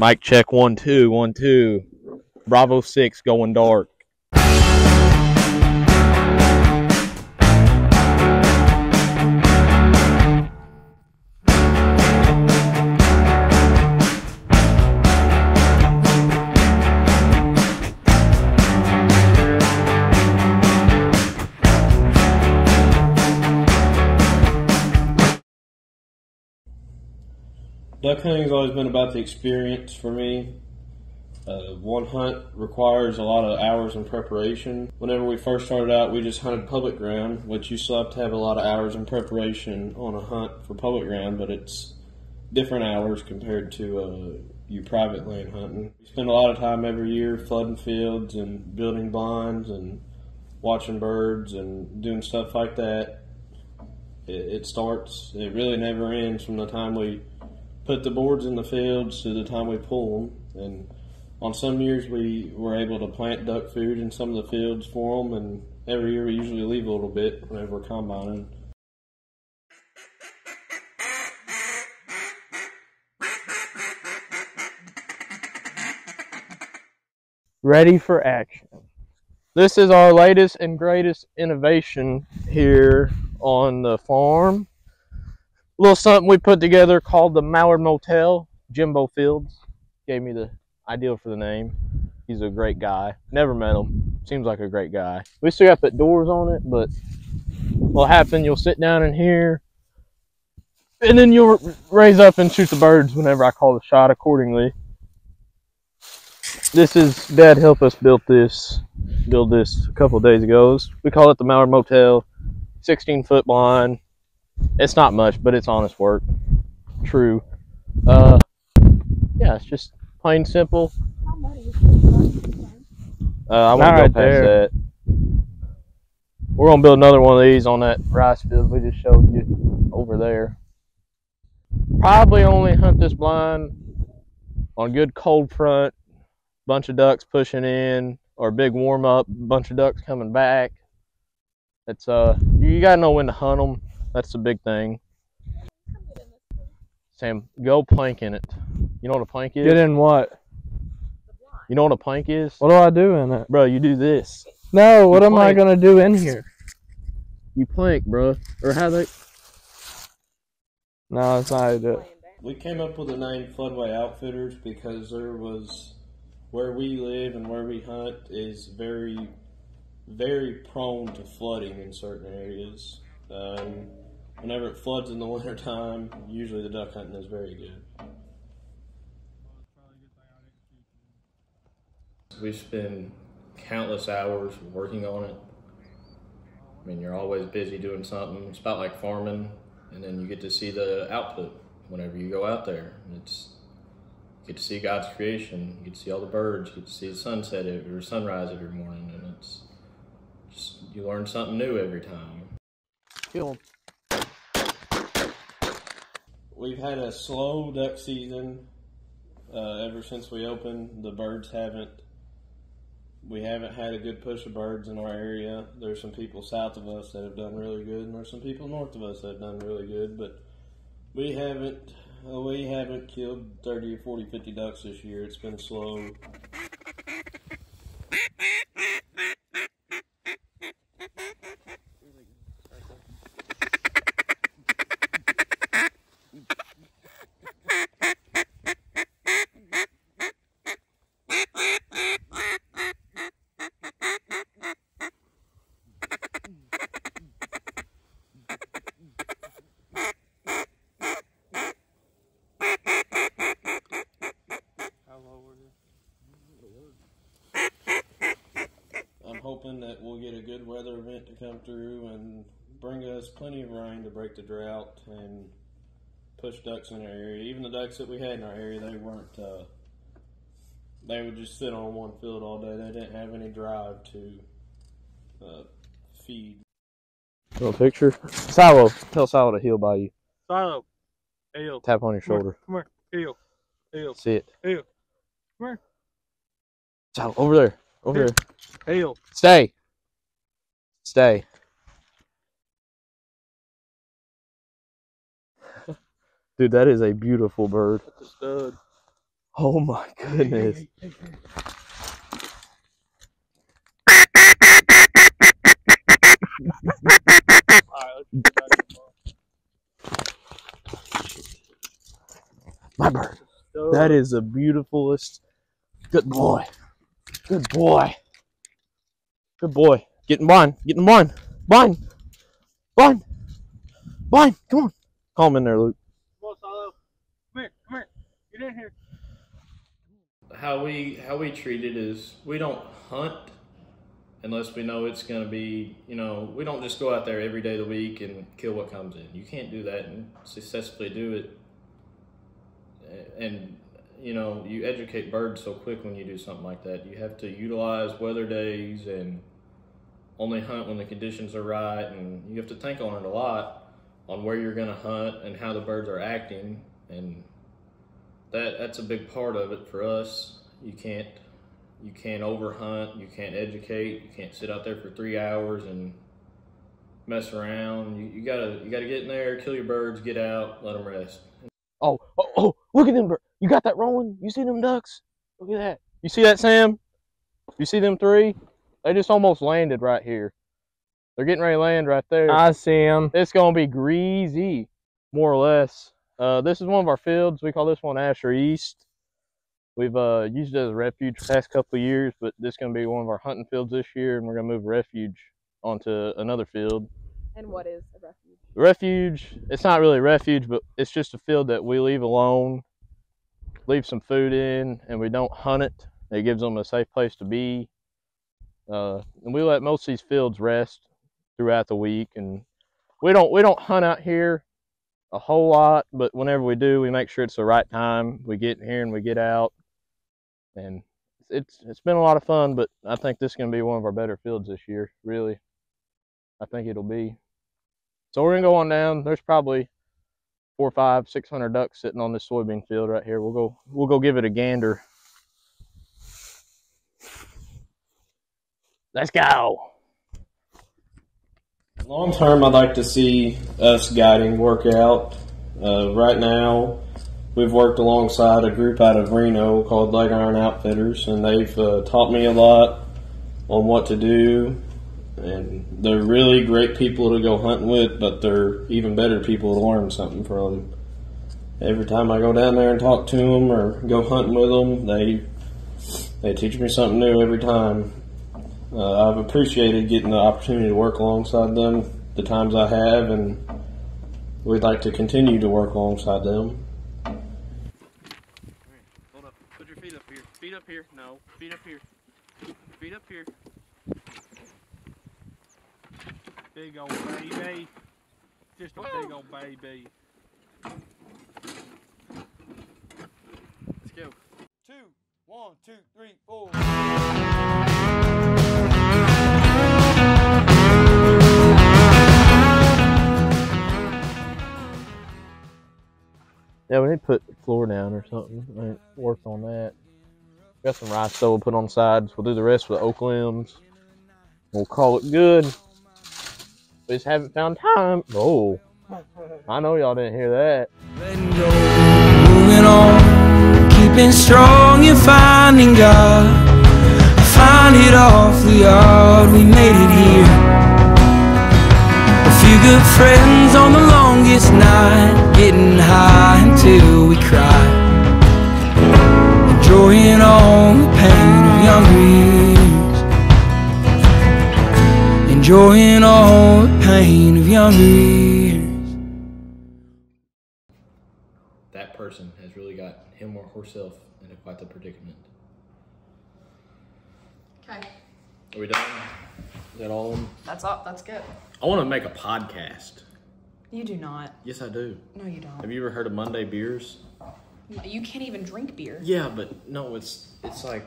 Mic check one two one two. Bravo six going dark. Duck hunting's always been about the experience for me. Uh, one hunt requires a lot of hours in preparation. Whenever we first started out, we just hunted public ground, which you still have to have a lot of hours in preparation on a hunt for public ground, but it's different hours compared to uh, you private land hunting. We spend a lot of time every year flooding fields and building blinds and watching birds and doing stuff like that. It, it starts, it really never ends from the time we put the boards in the fields to the time we pull them. And on some years we were able to plant duck food in some of the fields for them, and every year we usually leave a little bit whenever we're combining. Ready for action. This is our latest and greatest innovation here on the farm. Little something we put together called the Mallard Motel. Jimbo Fields gave me the idea for the name. He's a great guy. Never met him. Seems like a great guy. We still got put doors on it, but what'll happen, you'll sit down in here, and then you'll raise up and shoot the birds whenever I call the shot accordingly. This is Dad helped us build this, build this a couple days ago. We call it the Mallard Motel. 16 foot blind. It's not much, but it's honest work. True. Uh, yeah, it's just plain simple. Uh, I want Not to go right past there. that. We're gonna build another one of these on that rice field we just showed you over there. Probably only hunt this blind on a good cold front, bunch of ducks pushing in, or big warm up, bunch of ducks coming back. It's uh, you gotta know when to hunt them. That's the big thing. Sam, go plank in it. You know what a plank is? Get in what? You know what a plank is? What do I do in it? Bro, you do this. No, what You am I gonna do in here? You plank, bro. Or how they? No, it's not how to do it. We came up with the name Floodway Outfitters because there was where we live and where we hunt is very, very prone to flooding in certain areas. Um, whenever it floods in the wintertime, usually the duck hunting is very good. We spend countless hours working on it. I mean, you're always busy doing something. It's about like farming, and then you get to see the output whenever you go out there. It's you get to see God's creation. You get to see all the birds. You get to see the sunset every, or sunrise every morning, and it's just you learn something new every time. Kill 'em. We've had a slow duck season uh, ever since we opened. The birds haven't. We haven't had a good push of birds in our area. There's some people south of us that have done really good, and there's some people north of us that have done really good. But we haven't. Uh, we haven't killed 30 or 40, 50 ducks this year. It's been slow. I'm hoping that we'll get a good weather event to come through and bring us plenty of rain to break the drought and push ducks in our area. Even the ducks that we had in our area, they weren't. Uh, they would just sit on one field all day. They didn't have any drive to uh, feed. Want a picture? Silo, tell Silo to heel by you. Silo. Heel. Tap on your shoulder. Come here. Heel. Heel. Sit. Heel. Come here. Silo, over there. Over Here. there. Heel. Stay. Stay. Dude, that is a beautiful bird. That's a stud. Oh my goodness. Alright, let's get back to My bird. That is the beautifulest. Good boy. Good boy. Good boy. Getting blind. Getting blind. Blind. Blind. Blind. Come on. Calm in there, Luke. Come on, Silo. Come here, come here. Get in here. how we how we treat it is we don't hunt unless we know it's going to be you know we don't just go out there every day of the week and kill what comes in you can't do that and successfully do it and you know you educate birds so quick when you do something like that you have to utilize weather days and only hunt when the conditions are right and you have to think on it a lot on where you're going to hunt and how the birds are acting and that that's a big part of it for us. You can't you can't overhunt, you can't educate, you can't sit out there for three hours and mess around. You, you gotta you gotta get in there, kill your birds, get out, let them rest. Oh, oh, oh, look at them. bir- You got that rolling? You see them ducks? Look at that. You see that, Sam? You see them three? They just almost landed right here. They're getting ready to land right there. I see them. It's gonna be greasy, more or less. Uh, this is one of our fields. We call this one Asher East. We've uh, used it as a refuge the past couple of years, but this is gonna be one of our hunting fields this year, and we're gonna move refuge onto another field. And what is a refuge? Refuge, it's not really a refuge, but it's just a field that we leave alone, leave some food in, and we don't hunt it. It gives them a safe place to be. Uh, and we let most of these fields rest throughout the week, and we don't we don't hunt out here a whole lot, but whenever we do, we make sure it's the right time. We get here and we get out, and it's it's been a lot of fun. But I think this is gonna be one of our better fields this year. Really, I think it'll be. So we're gonna go on down. There's probably four, five, six hundred ducks sitting on this soybean field right here. We'll go we'll go give it a gander. Let's go. Long term, I'd like to see us guiding work out. Uh, right now, we've worked alongside a group out of Reno called Leg Iron Outfitters, and they've uh, taught me a lot on what to do. And they're really great people to go hunting with, but they're even better people to learn something from. Every time I go down there and talk to them or go hunting with them, they they teach me something new every time. Uh, I've appreciated getting the opportunity to work alongside them the times I have, and we'd like to continue to work alongside them. Hold up. Put your feet up here. Feet up here. No. Feet up here. Feet up here. Big old baby. Just a big old baby. Let's go. Two. One, two, three, four. Yeah, we need to put the floor down or something. I ain't worked on that. Got some rice though we'll put on sides. We'll do the rest with oak limbs. We'll call it good. We just haven't found time. Oh, I know y'all didn't hear that. Moving on, keeping strong and finding God. Find it awfully hard, we made it here. A few good friends on the longest night, getting high pain of younger years. That person has really got him or herself in a quite the predicament. Okay, Are we done? Is that all that's all. That's good. I want to make a podcast. You do not. Yes, I do. No, you don't. Have you ever heard of Monday Beers? You can't even drink beer. Yeah, but no, it's it's like